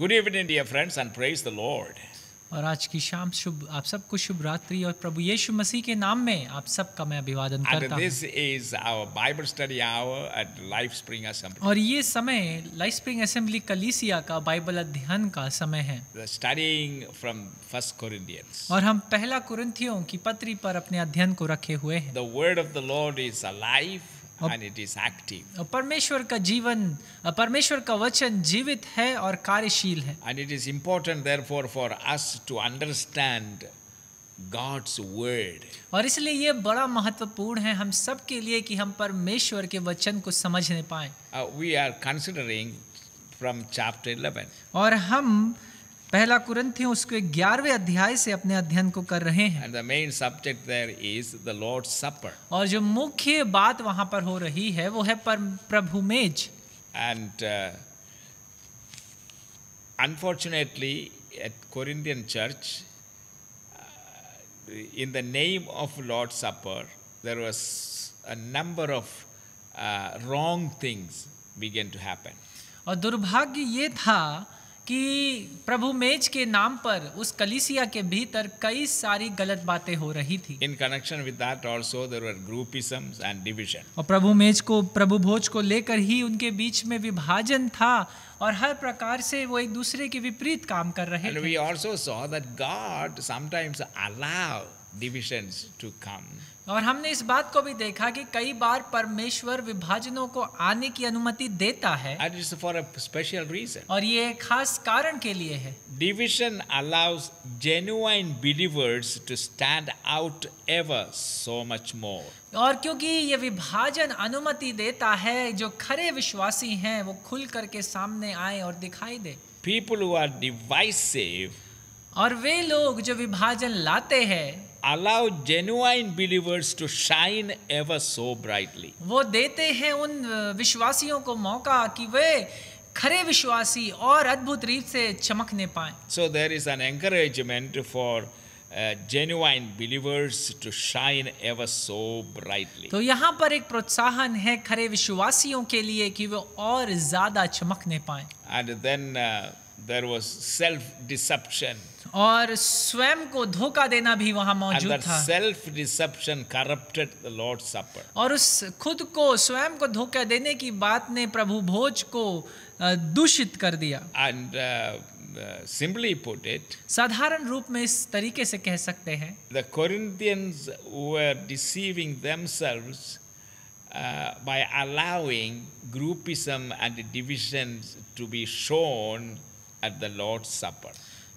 Good evening, dear friends, and praise the Lord. और आज की शाम शुभ आप सबको शुभ रात्रि और प्रभु यीशु मसीह के नाम में आप सबका मैं अभिवादन करता हूँ। और ये समय लाइफ स्प्रिंग असेंबली कलीसिया का बाइबल अध्ययन का समय है। स्टडिंग फ्रॉम फ़र्स्ट कोरिंथियंस और हम पहला कुरिंथियों की पत्री पर अपने अध्ययन को रखे हुए हैं। The word of the Lord is a and it is active. परमेश्वर का जीवन परमेश्वर का वचन जीवित है और कार्यशील है And it is important, therefore, for us to understand God's word. और इसलिए ये बड़ा महत्वपूर्ण है हम सब के लिए कि हम परमेश्वर के वचन को समझने पाएँ Uh, we are considering from chapter 11. और हम पहला कुरिन्थियों उसके 11वें अध्याय से अपने अध्ययन को कर रहे हैं। And the main subject there is the Lord's और जो मुख्य बात वहाँ पर हो रही है वो है पर प्रभु मेज। And unfortunately at Corinthian church in the name of Lord supper there was a number of wrong things began to happen और दुर्भाग्य ये था. कि प्रभु मेज के नाम पर उस कलिसिया के भीतर कई सारी गलत बातें हो रही थी। In connection with that also and division और प्रभु मेज को प्रभु भोज को लेकर ही उनके बीच में विभाजन था और हर प्रकार से वो एक दूसरे के विपरीत काम कर रहे एंड और हमने इस बात को भी देखा कि कई बार परमेश्वर विभाजनों को आने की अनुमति देता है and it's for a special reason. और ये खास कारण के लिए है Division allows genuine believers to stand out ever so much more. और क्योंकि ये विभाजन अनुमति देता है जो खरे विश्वासी हैं वो खुल करके सामने आए और दिखाई दे People who are divisive और वे लोग जो विभाजन लाते हैं allow genuine believers to shine ever so brightly. वो देते हैं उन अ, विश्वासियों को मौका कि वे खरे विश्वासी और अद्भुत रीत से चमकने पाए So there is an encouragement for uh, genuine believers to shine ever so brightly. तो यहाँ पर एक प्रोत्साहन है खरे विश्वासियों के लिए कि वो और ज़्यादा चमकने पाए And then uh, there was self deception. और स्वयं को धोखा देना भी वहाँ मौजूद था। Self deception corrupted the Lord supper और उस खुद को स्वयं को धोखा देने की बात ने प्रभु भोज को दूषित कर दिया। एंड सिंपली पुट इट साधारण रूप में इस तरीके से कह सकते हैं। The Corinthians were deceiving themselves by allowing groupism and divisions to be shown at the Lord supper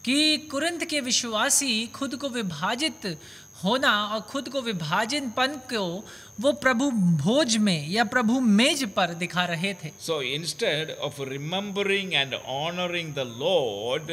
कि कुरंत के विश्वासी खुद को विभाजित होना और खुद को विभाजनपन को वो प्रभु भोज में या प्रभु मेज पर दिखा रहे थे। So instead of remembering and honouring the Lord,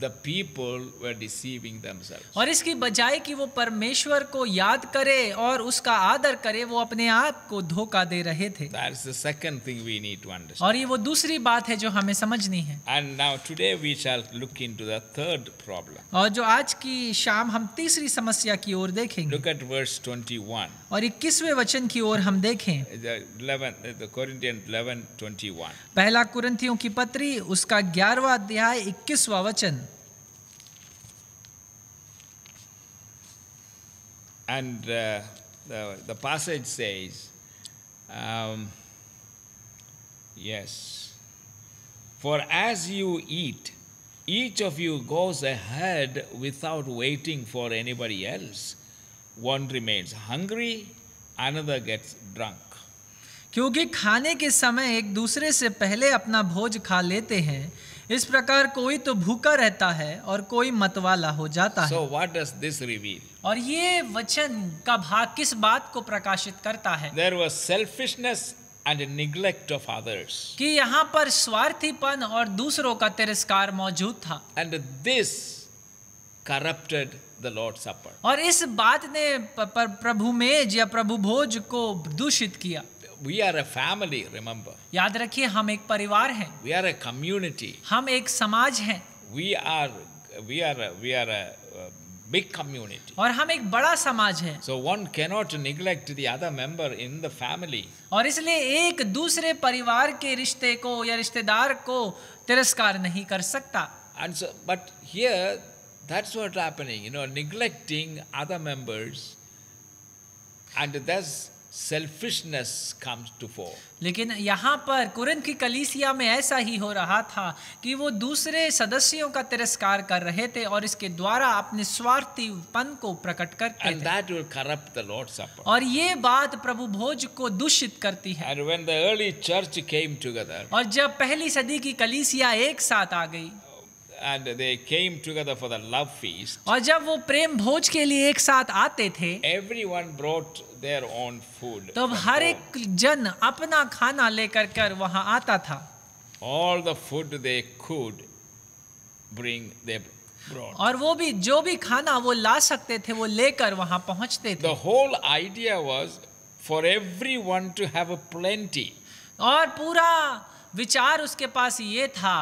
the people were deceiving themselves. और इसकी बजाय कि वो परमेश्वर को याद करे और उसका आदर करे वो अपने आप को धोखा दे रहे थे That's the second thing we need to understand. और ये वो दूसरी बात है जो हमें समझनी है And now today we shall look into the third problem. और जो आज की शाम हम तीसरी समस्या की ओर देखेंगे Look at verse 21. और इक्कीसवें वचन की ओर हम देखें 11, the Corinthians 11, 21. पहला कुरंथियों की पत्री उसका ग्यारहवा अध्याय इक्कीसवा वचन And uh, the, the passage says, um, yes, for as you eat, each of you goes ahead without waiting for anybody else. One remains hungry, another gets drunk. क्योंकि खाने के समय एक दूसरे से पहले अपना भोज खा लेते हैं इस प्रकार कोई तो भूखा रहता है और कोई मतवाला हो जाता है So, what does this reveal? और ये वचन का भाग किस बात को प्रकाशित करता है There was selfishness and neglect of others. कि यहाँ पर स्वार्थीपन और दूसरों का तिरस्कार मौजूद था And this corrupted the Lord's Supper. और इस बात ने प्रभु मेज या प्रभु भोज को दूषित किया We are a family, remember. याद रखिए हम एक परिवार हैं We are a community. हम एक समाज हैं We are, we are, a, we are a, uh, big community. और हम एक बड़ा समाज है So one cannot neglect the other member in the family. और इसलिए एक दूसरे परिवार के रिश्ते को या रिश्तेदार को तिरस्कार नहीं कर सकता And so, but here, that's what's happening, you know, neglecting other members, and thus selfishness comes to fore. लेकिन यहाँ पर कुरिन्थ की कलीसिया में ऐसा ही हो रहा था कि वो दूसरे सदस्यों का तिरस्कार कर रहे थे और इसके द्वारा अपने स्वार्थीपन को प्रकट करते And that will corrupt the Lord's Supper. और ये बात प्रभु भोज को दूषित करती है And when the early church came together, और जब पहली सदी की कलीसिया एक साथ आ गई and they came together for the love feast, और जब वो प्रेम भोज के लिए एक साथ आते थे everyone brought their own food. तो हर home. एक जन अपना खाना लेकर कर वहाँ आता था All the food they could bring, they brought. और वो भी जो भी खाना वो ला सकते थे वो लेकर वहाँ पहुँचते थे The whole idea was for everyone to have a plenty. और पूरा विचार उसके पास ये था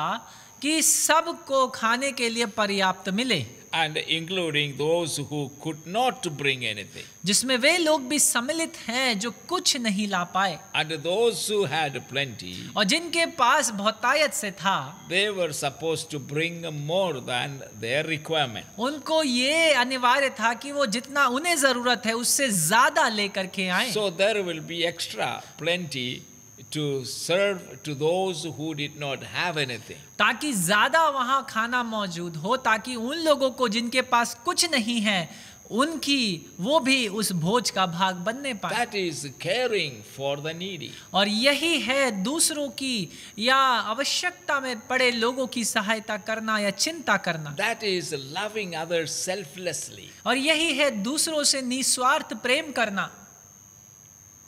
कि सबको खाने के लिए पर्याप्त मिले and including those who could not bring anything. जिसमें वे लोग भी सम्मिलित हैं जो कुछ नहीं ला पाए And those who had plenty, और जिनके पास बहुतायत से था they were supposed to bring more than their requirement. उनको ये अनिवार्य था कि वो जितना उन्हें ज़रूरत है उससे ज़्यादा लेकर के आए So there will be extra plenty to serve to those who did not have anything. ताकि ज़्यादा वहाँ खाना मौजूद हो ताकि उन लोगों को जिनके पास कुछ नहीं है उनकी वो भी उस भोज का भाग बनने पाए That is caring for the needy. और यही है दूसरों की या आवश्यकता में पड़े लोगों की सहायता करना या चिंता करना That is loving others selflessly. और यही है दूसरों से निस्वार्थ प्रेम करना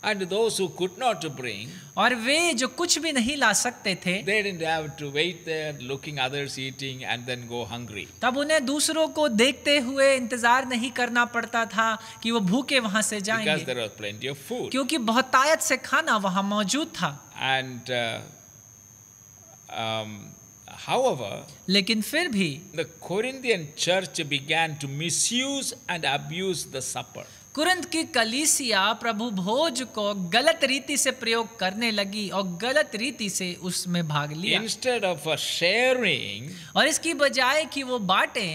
And those who could not bring, और वे जो कुछ भी नहीं ला सकते थे they didn't have to wait there looking others eating and then go hungry. तब उन्हें दूसरों को देखते हुए इंतज़ार नहीं करना पड़ता था कि वो भूखे वहाँ से Because there was plenty of food. क्योंकि बहुतायत से खाना वहाँ मौजूद था And uh, um, however, लेकिन फिर भी the Corinthian church began to misuse and abuse the supper. कुरंत की कलीसिया प्रभु भोज को गलत रीति से प्रयोग करने लगी और गलत रीति से उसमें भाग लिया of uh, sharing, और इसकी बजाय कि वो बांटे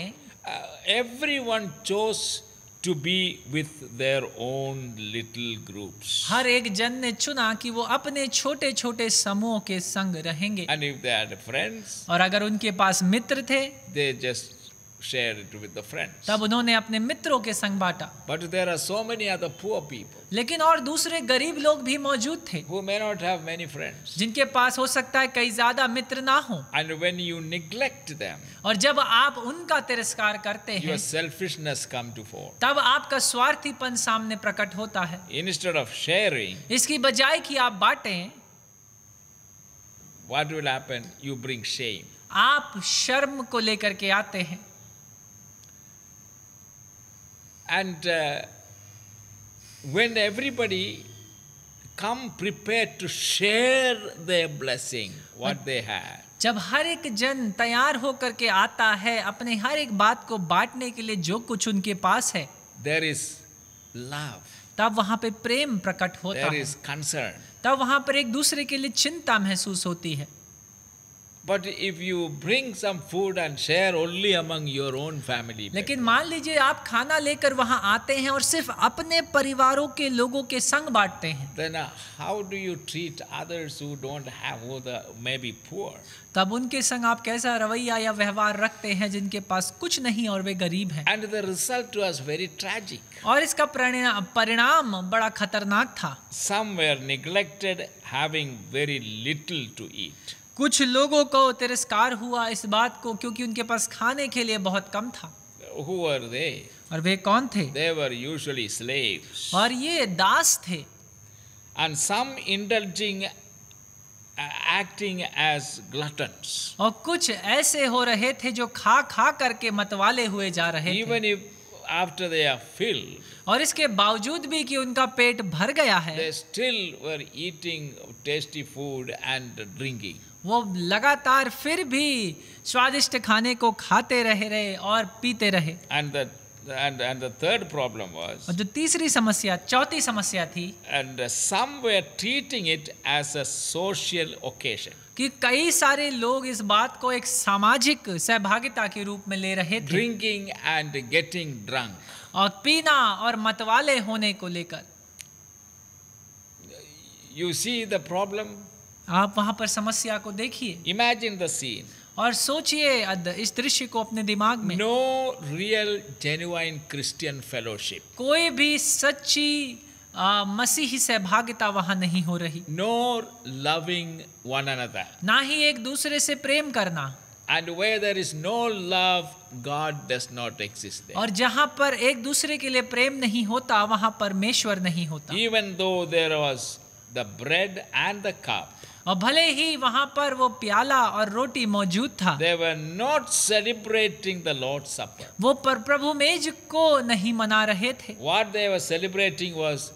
uh, everyone chose to be with their own little groups. हर एक जन ने चुना कि वो अपने छोटे छोटे समूहों के संग रहेंगे And if they had friends, और अगर उनके पास मित्र थे they just shared it with the friends. तब उन्होंने अपने मित्रों के संग बांटा But there are so many other poor people लेकिन और दूसरे गरीब लोग भी मौजूद थे who may not have many friends. जिनके पास हो सकता है कई ज़्यादा मित्र ना हो And when you neglect them, और जब आप उनका तिरस्कार करते हैं your selfishness come to fore. तब आपका स्वार्थीपन सामने प्रकट होता है Instead of sharing, इसकी बजाय कि आप बांटें what will happen? You bring shame. आप शर्म को लेकर के आते हैं and uh, when everybody come prepared to share their blessing what they have जब हर एक जन तैयार होकर के आता है अपने हर एक बात को बांटने के लिए जो कुछ उनके पास है देर इज़ लव तब वहाँ पे प्रेम प्रकट होता There is है तब वहाँ पर एक दूसरे के लिए चिंता महसूस होती है। But if you bring some food and share only among your own family, लेकिन मान लीजिए आप खाना लेकर वहाँ आते हैं और सिर्फ़ अपने परिवारों के लोगों के संग बांटते हैं then uh, how do you treat others who don't have, who the, may be poor? तब उनके संग आप कैसा रवैया या व्यवहार रखते हैं जिनके पास कुछ नहीं और वे गरीब हैं And the result was very tragic. और इसका परिणाम परिणाम बड़ा खतरनाक था Some were neglected, having very little to eat. कुछ लोगों को तिरस्कार हुआ इस बात को क्योंकि उनके पास खाने के लिए बहुत कम था। और वे कौन थे? They were usually और ये दास थे। And some indulging acting as gluttons और कुछ ऐसे हो रहे थे जो खा खा करके मतवाले हुए जा रहे Even थे। After they are filled, और इसके बावजूद भी कि उनका पेट भर गया है। they still were eating tasty food and drinking. वो लगातार फिर भी स्वादिष्ट खाने को खाते रहे रहे और पीते रहे। And And, and the third problem was, और जो तीसरी समस्या चौथी समस्या थी and uh, somewhere treating it as a social occasion. कि कई सारे लोग इस बात को एक सामाजिक सहभागिता के रूप में ले रहे थे। ड्रिंकिंग एंड गेटिंग ड्रंक और पीना और मतवाले होने को लेकर। यू सी द प्रॉब्लम आप वहाँ पर समस्या को देखिए। इमेजिन द सीन और सोचिए इस दृश्य को अपने दिमाग में। No real genuine Christian fellowship कोई भी सच्ची मसीही सहभागिता वहाँ नहीं हो रही। नो लविंग वन अनदर ना ही एक दूसरे से प्रेम करना। And where there is no love God does not exist और जहाँ पर एक दूसरे के लिए प्रेम नहीं होता वहाँ परमेश्वर नहीं होता। Even though there was the bread and the cup और भले ही वहाँ पर वो प्याला और रोटी मौजूद था they were not celebrating the Lord's Supper. वो पर प्रभु मेज को नहीं मना रहे थे What they were celebrating was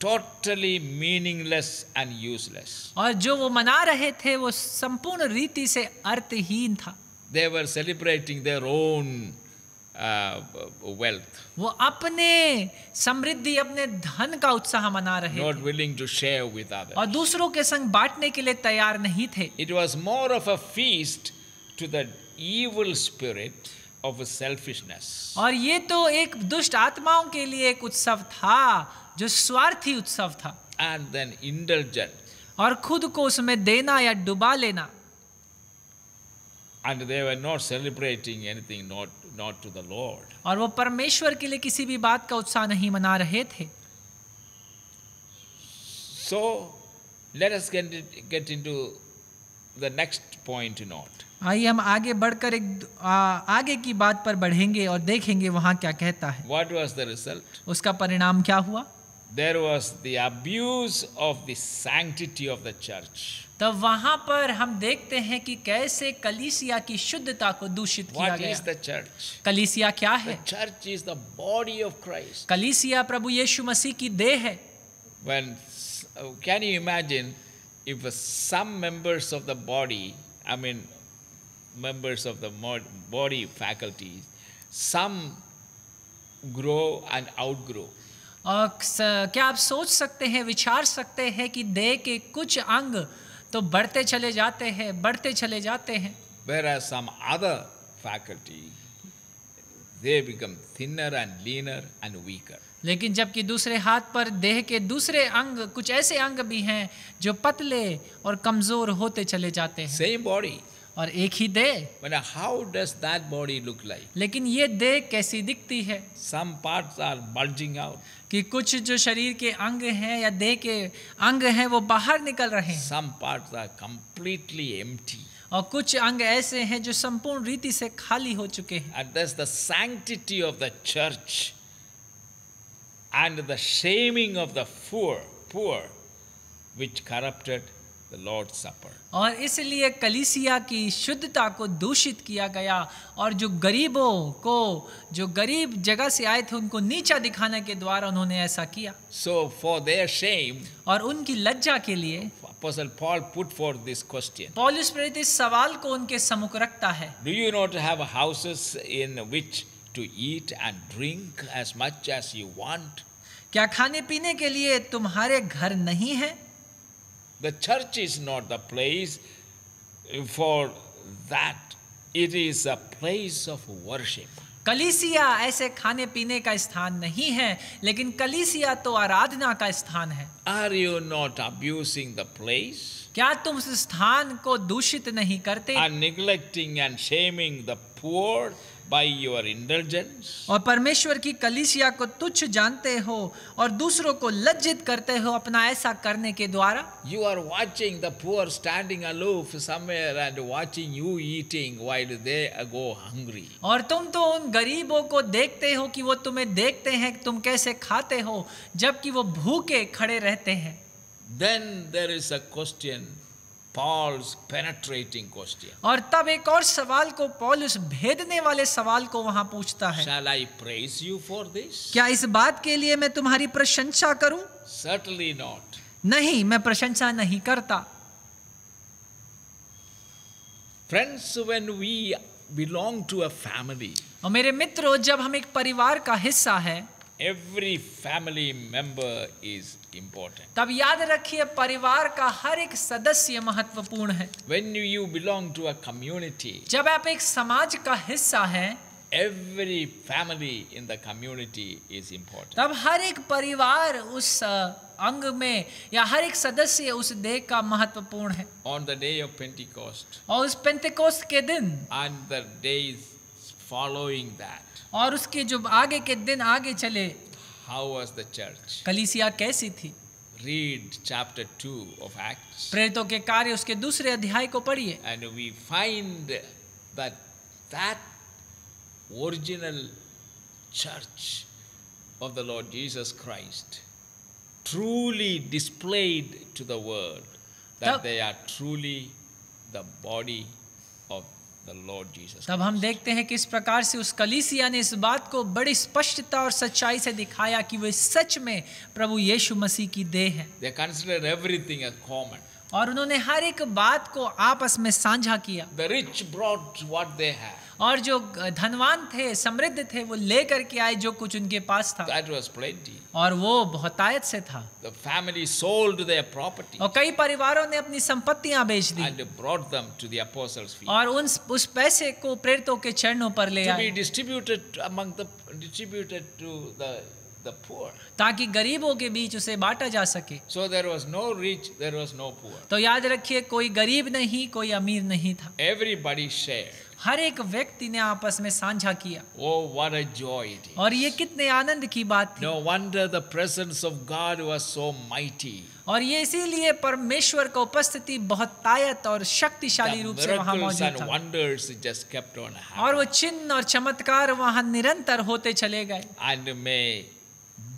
totally meaningless and useless. और जो वो मना रहे थे वो संपूर्ण रीति से अर्थहीन था They were celebrating their own uh, wealth, वो अपने समृद्धि अपने धन का उत्साह मना रहे not willing to share with others. और दूसरों के संग बांटने के लिए तैयार नहीं थे It was more of a feast to the evil spirit of selfishness. और ये तो एक दुष्ट आत्माओं के लिए एक उत्सव था जो स्वार्थी उत्सव था and then indulgent. और खुद को उसमें देना या डुबा लेना And they were not celebrating anything not, not to the Lord. और वो परमेश्वर के लिए किसी भी बात का उत्साह नहीं मना रहे थे So let us get, it- get into the next point note. आइए हम आगे बढ़कर एक आ, आगे की बात पर बढ़ेंगे और देखेंगे वहाँ क्या कहता है What was the result? उसका परिणाम क्या हुआ There was the abuse of the sanctity of the church. तब वहाँ पर हम देखते हैं कि कैसे कलीसिया की शुद्धता को दूषित किया What गया। चर्च कलीसिया क्या है? Church is the body of Christ कलीसिया प्रभु यीशु मसीह की देह है। When, oh, can you imagine if some members of the body, I mean, members of the body faculties, some grow and outgrow? क्या आप सोच सकते हैं विचार सकते हैं कि देह के कुछ अंग तो बढ़ते चले जाते हैं बढ़ते चले जाते हैं। Some other faculty they become thinner and leaner and weaker लेकिन जबकि दूसरे हाथ पर देह के दूसरे अंग कुछ ऐसे अंग भी हैं जो पतले और कमज़ोर होते चले जाते हैं। सेम बॉडी और एक ही देह। मतलब how does that body look like लेकिन ये देह कैसी दिखती है? Some parts are bulging out कि कुछ जो शरीर के अंग हैं या देह के अंग हैं वो बाहर निकल रहे हैं। Some part are completely empty और कुछ अंग ऐसे हैं जो संपूर्ण रीति से खाली हो चुके हैं। And this the sanctity of the church and the shaming of the poor poor which corrupted the Lord's Supper. और इसलिए कलीसिया की शुद्धता को दूषित किया गया और जो गरीबों को जो गरीब जगह से आए थे उनको नीचा दिखाने के द्वारा उन्होंने ऐसा किया So for their shame, और उनकी लज्जा के लिए Apostle Paul put forth this question. पौलुस प्रेरित इस सवाल को उनके सम्मुख रखता है Do you not have houses in which to eat and drink as much as you want? क्या खाने पीने के लिए तुम्हारे घर नहीं है The church is not the place for that. It is a place of worship. कलीसिया ऐसे खाने पीने का स्थान नहीं है लेकिन कलीसिया तो आराधना का स्थान है are you not abusing the place क्या तुम उस स्थान को दूषित नहीं करते neglecting and shaming the poor by your indulgence? और परमेश्वर की कलीसिया को तुच्छ जानते हो और दूसरों को लज्जित करते हो अपना ऐसा करने के द्वारा You are watching the poor standing aloof somewhere and watching you eating while they go hungry. और तुम तो उन गरीबों को देखते हो कि वो तुम्हें देखते हैं कि तुम कैसे खाते हो जबकि वो भूखे खड़े रहते हैं Then there is a question, Paul's penetrating question. और तब एक और सवाल को पौलुस भेदने वाले सवाल को वहाँ पूछता है Shall I praise you for this? क्या इस बात के लिए मैं तुम्हारी प्रशंसा करूँ Certainly not. नहीं मैं प्रशंसा नहीं करता Friends, when we belong to a family, और मेरे मित्रों जब हम एक परिवार का हिस्सा है every family member is important. तब याद रखिए परिवार का हर एक सदस्य महत्वपूर्ण है When you belong to a community, जब आप एक समाज का हिस्सा हैं every family in the community is important. तब हर एक परिवार उस अ, अंग में या हर एक सदस्य उस देह का महत्वपूर्ण है On the day of Pentecost और उस पेंतेकोस्त के दिन and the days following that, और उसके जो आगे के दिन आगे चले how was the church? कलीसिया कैसी थी Read chapter 2 of Acts, प्रेरितों के कार्य उसके दूसरे अध्याय को पढ़िए and we find that that original church of the Lord Jesus Christ truly displayed to the world that they are truly the body of the Lord Jesus तब हम देखते हैं किस प्रकार से उस कलीसिया ने इस बात को बड़ी स्पष्टता और सच्चाई से दिखाया कि वे सच में प्रभु यीशु मसीह की देह है। और उन्होंने हर एक बात को आपस में साझा किया। The rich brought what they have और जो धनवान थे समृद्ध थे वो लेकर के आए जो कुछ उनके पास था। और वो बहुतायत से था। The family sold और कई परिवारों ने अपनी संपत्तियाँ बेच दी। and और उन उस पैसे को प्रेरित के चरणों पर ले आए to be distributed among the poor. ताकि गरीबों के बीच उसे बांटा जा सके So there was no rich, there was no poor. तो याद रखिए कोई गरीब नहीं कोई अमीर नहीं था Everybody shared. हर एक व्यक्ति ने आपस में साझा किया Oh, what a joy it is! और ये कितने आनंद की बात थी No wonder the presence of God was so mighty. और ये इसीलिए परमेश्वर का उपस्थिति बहुत तायत और शक्तिशाली रूप से वहाँ मौजूद था wonders just kept on happening. और वो चिन्ह और चमत्कार वहाँ निरंतर होते चले गए And may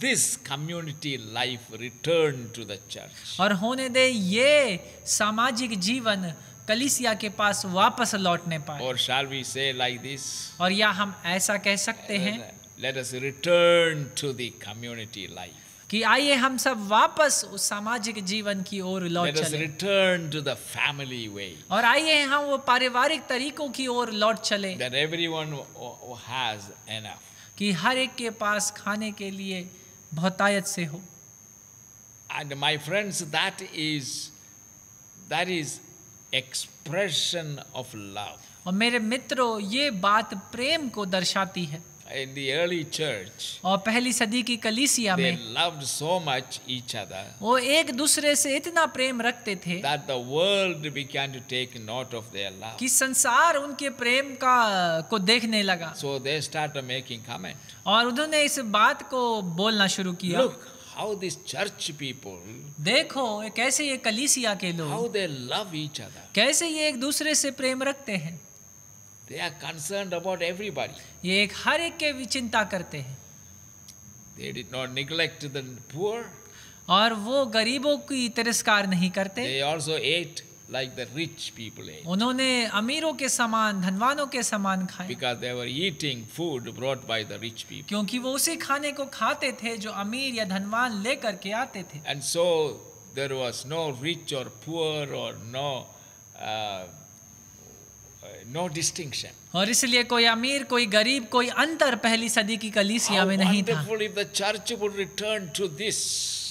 this community life return to the church. aur hone de ye samajik jeevan कलिसिया के पास वापस लौटने पाए। और shall we say like this और या हम ऐसा कह सकते हैं let us return to the community life कि आइए हम सब वापस उस सामाजिक जीवन की ओर लौट चले। Return to the family way और आइए हम वो पारिवारिक तरीकों की ओर लौट चले। दैट एवरीवन हैज़ एनफ कि हर एक के पास खाने के लिए बहुतायत से हो। And my friends that is that is expression of love और मेरे मित्रों ये बात प्रेम को दर्शाती है। In the early church, और पहली सदी की कलीसिया they loved so much each other वो एक दूसरे से इतना प्रेम रखते थे that the world began to take note of their love. कि संसार उनके प्रेम का को देखने लगा So they started making comment. और उन्होंने इस बात को बोलना शुरू किया Look how these church people, देखो ये कैसे ये कलीसिया के how they love each other. कैसे ये एक दूसरे से प्रेम रखते हैं They are concerned about everybody. ये एक हर एक के चिंता करते हैं They did not neglect the poor. और वो गरीबों की तिरस्कार नहीं करते They also ate like the rich people ate. उन्होंने अमीरों के समान धनवानों के समान खाए Because they were eating food brought by the rich people. क्योंकि वो उसी खाने को खाते थे जो अमीर या धनवान लेकर के आते थे And so there was no rich or poor or no uh, uh, no distinction. और इसलिए कोई अमीर कोई गरीब कोई अंतर पहली सदी की कलीसिया में नहीं था।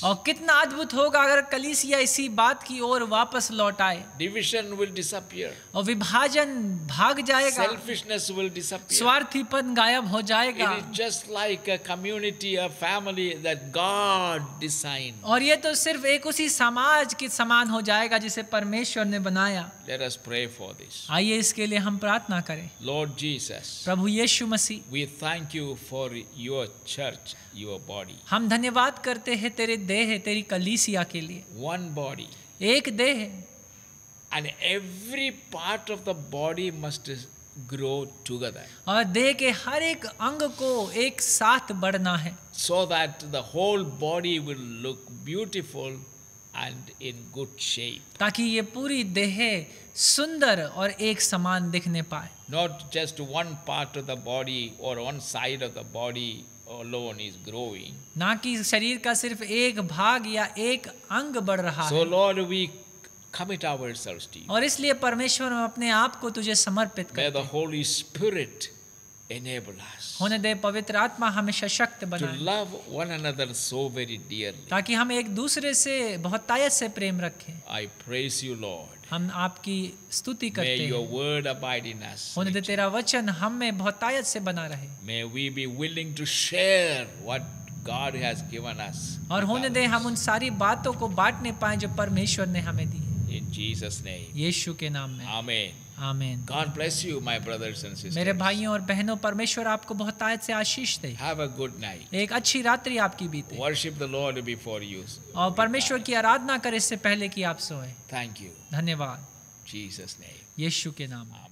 और कितना अद्भुत होगा अगर कलीसिया इसी बात की ओर वापस लौट आए। डिविजन विल डिसअपियर और विभाजन भाग जाएगा। सेल्फिशनेस विल डिसअपियर स्वार्थीपन गायब हो जाएगा। It just like a community a family that God design और ये तो सिर्फ़ एक उसी समाज के समान हो जाएगा जिसे परमेश्वर ने बनाया। Let us pray for this आइए इसके लिए हम प्रार्थना करें। Lord Jesus, Prabhu Yeshu Masih we thank you for your church, your body. हम धन्यवाद करते हैं तेरे देह तेरी कलीसिया के लिए One body. एक देह And every part of the body must grow together और देह के हर एक अंग को एक साथ बढ़ना है so that the whole body will look beautiful and in good shape. ताकि ये पूरी देह सुंदर और एक समान दिखने पाए Not just one part of the body or one side of the body alone is growing. ना कि शरीर का सिर्फ़ एक भाग या एक अंग बढ़ रहा So, है Lord, we commit ourselves to you. और इसलिए परमेश्वर हम अपने आप को तुझे समर्पित May कर the Holy Spirit enable us होने दे पवित्र आत्मा हमें सशक्त to love one another so very dearly. ताकि हम एक दूसरे से बहुत तायत से प्रेम रखें I praise you, Lord. हम आपकी स्तुति May करते your word abide in us. होने दे तेरा वचन हम में बहुत तायत से बना रहे May we be willing to share what God has given us. और होने दे हम उन सारी बातों को बांटने पाए जो परमेश्वर ने हमें दी In Jesus' name. यीशु के नाम में Amen. आमीन God bless you, my brothers and मेरे भाइयों और बहनों परमेश्वर आपको बहुत आयत से आशीष दे Have a good night. एक अच्छी रात्रि आपकी बीते Worship the Lord before you. और परमेश्वर की आराधना करें इससे पहले कि आप सोएँ Thank you. धन्यवाद Jesus' name. यीशु के नाम में Amen.